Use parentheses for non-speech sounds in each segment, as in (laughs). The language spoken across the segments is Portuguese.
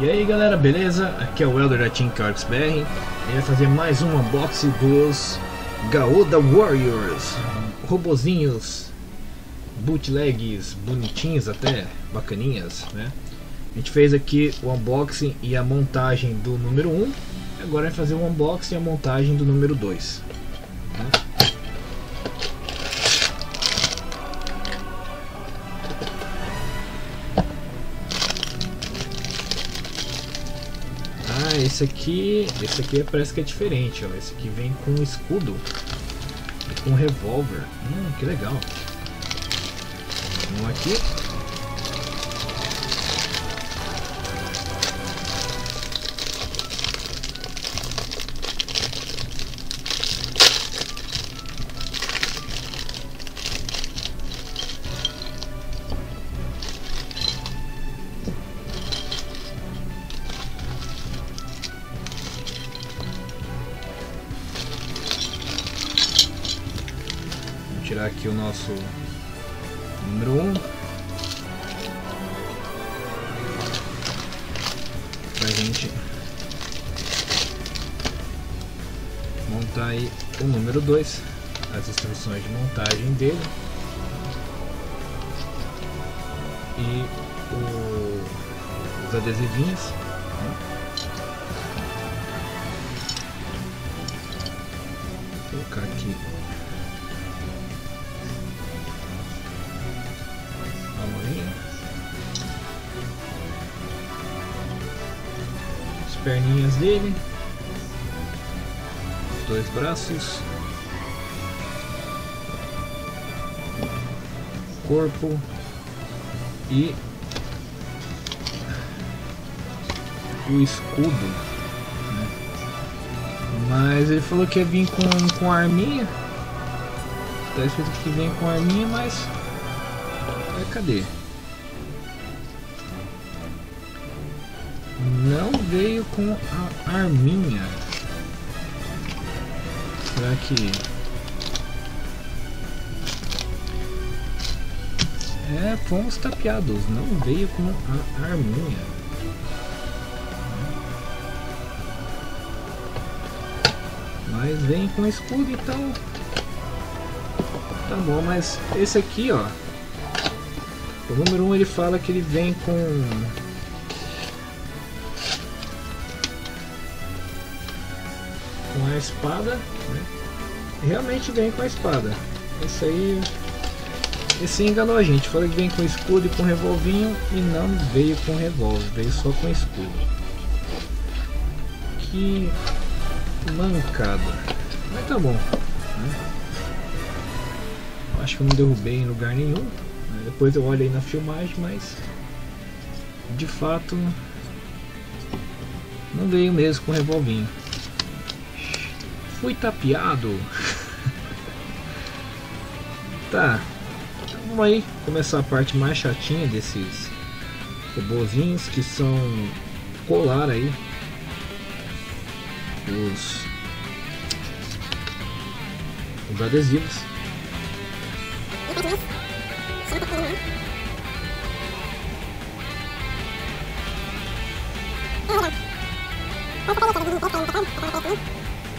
E aí galera, beleza? Aqui é o Elder da Team Cards BR e vai fazer mais um unboxing dos Gaoda Warriors Robozinhos bootlegs bonitinhos até, bacaninhas, né? A gente fez aqui o unboxing e a montagem do número 1 Agora vai fazer o unboxing e a montagem do número 2 né? Esse aqui, esse aqui parece que é diferente, ó. Esse aqui vem com escudo e com revólver. Hum, que legal. Um aqui. Aqui o nosso número 1 um. pra gente montar aí o número 2 as instruções de montagem dele e o, os adesivinhos Vou perninhas dele, dois braços, corpo e o escudo. Né? Mas ele falou que ia vir com, com arminha. Tá escrito que vem com arminha, mas. É, cadê? Não veio com a arminha. Será que... É, fomos tapeados, não veio com a arminha. Mas vem com escudo, então... Tá bom, mas esse aqui, ó... O número 1 um, ele fala que ele vem com a espada, né? realmente vem com a espada. Esse aí, esse enganou a gente. Falou que vem com escudo e com revolvinho e não veio com revólver, veio só com escudo. Que mancada. Mas tá bom. Né? Acho que eu não derrubei em lugar nenhum. Né? Depois eu olho aí na filmagem, mas de fato não veio mesmo com revolvinho Fui tapeado. tá. Vamos aí começar a parte mais chatinha desses robôzinhos que são colar aí os, os adesivos. Uhum.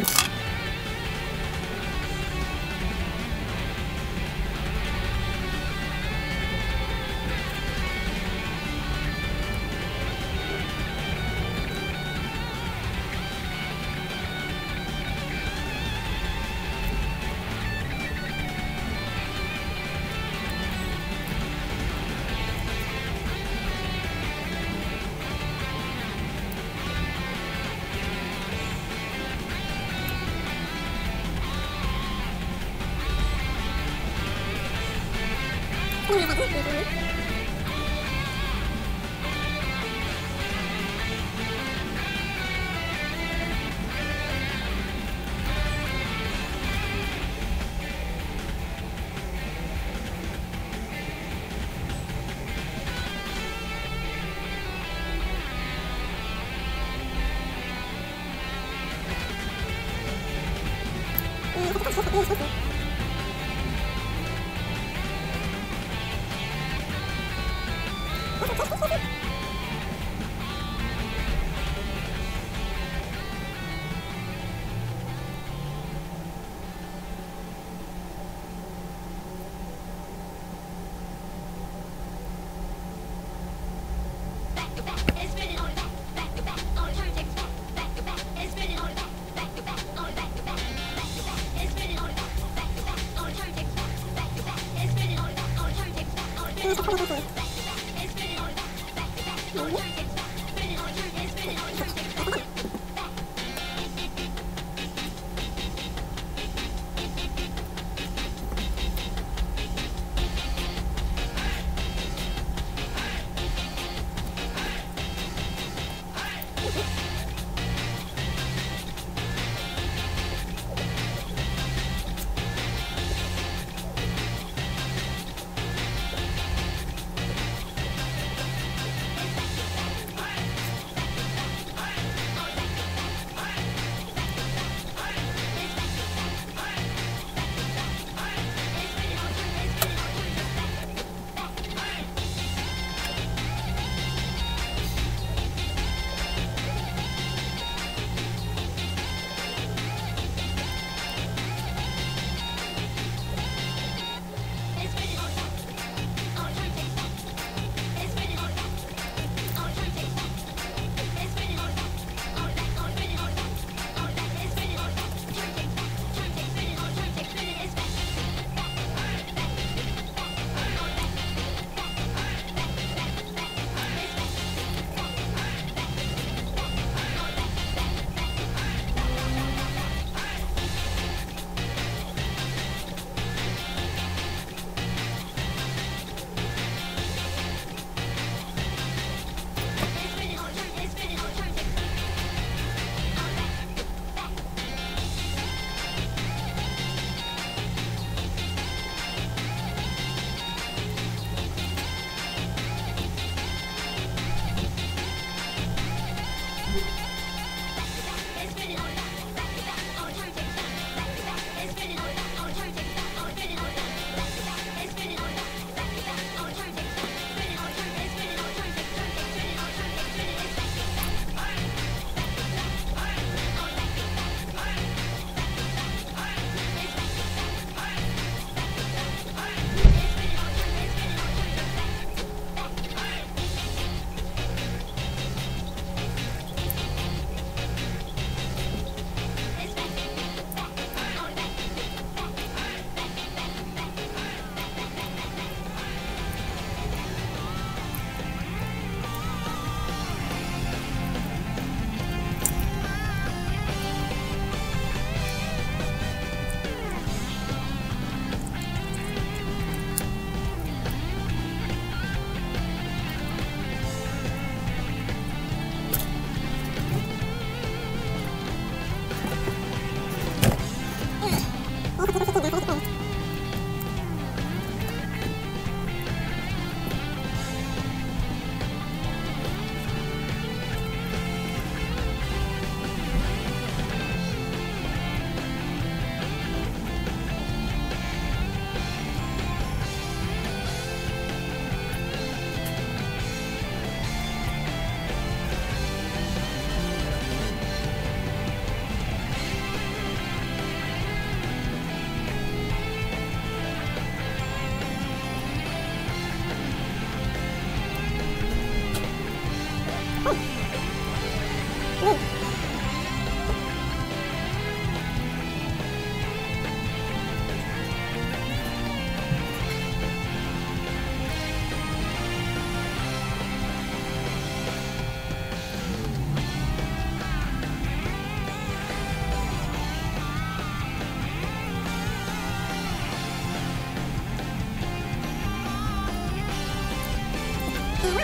you 声もてちょっとた 아,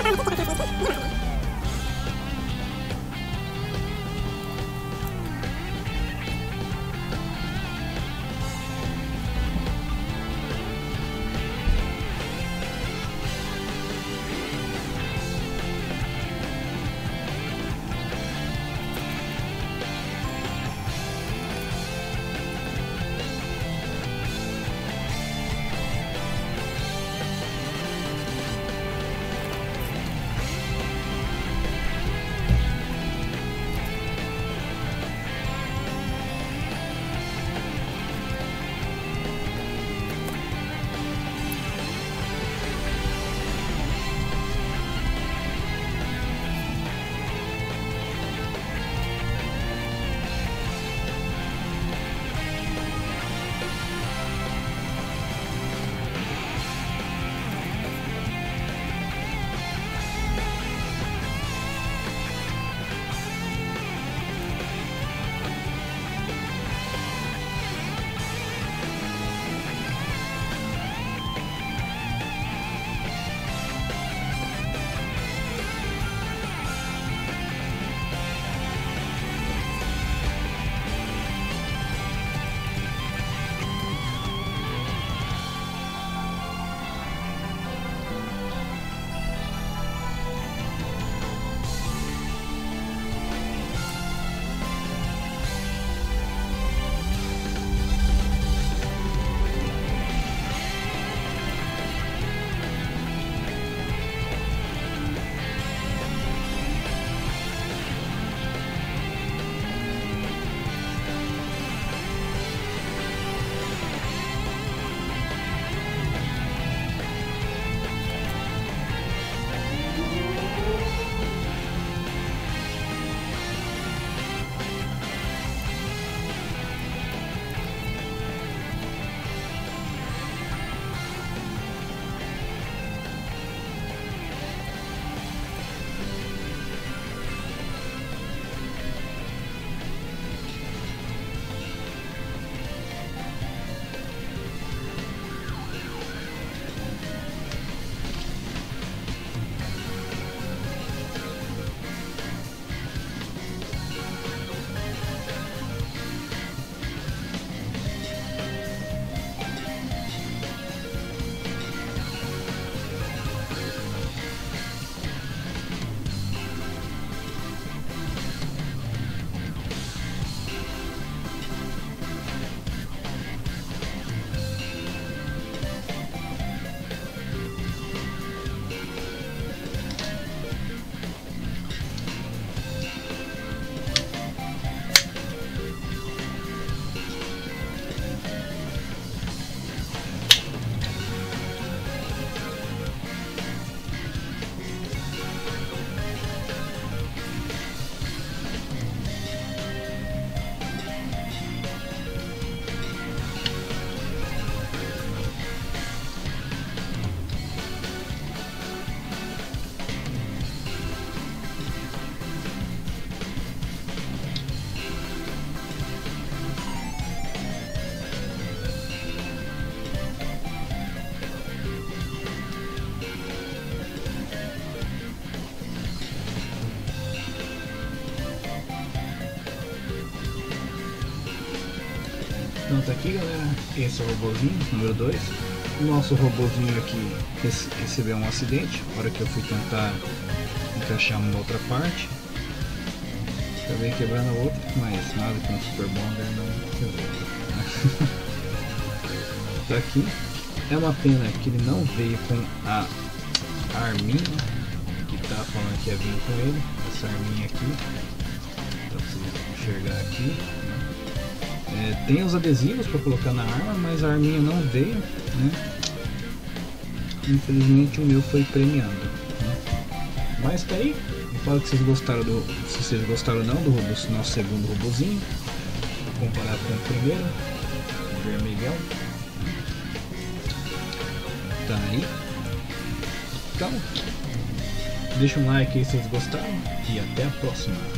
なるほど。Tá aqui galera, esse é o robôzinho, número 2. O nosso robôzinho aqui recebeu um acidente, na hora que eu fui tentar encaixar uma outra parte. Acabei quebrando a outra, mas nada com o Super Bonder não resolve. (laughs) tá aqui. É uma pena que ele não veio com a arminha que tá falando que ia vir com ele. Essa arminha aqui. Pra vocês enxergar aqui. É, tem os adesivos para colocar na arma, mas a arminha não veio, né? Infelizmente o meu foi premiado. Né? Mas tá aí. Me fala que vocês gostaram do. Se vocês gostaram não do, do nosso segundo robozinho. Comparado com o primeiro. Vermelhão. Tá aí. Então, deixa um like aí se vocês gostaram. E até a próxima.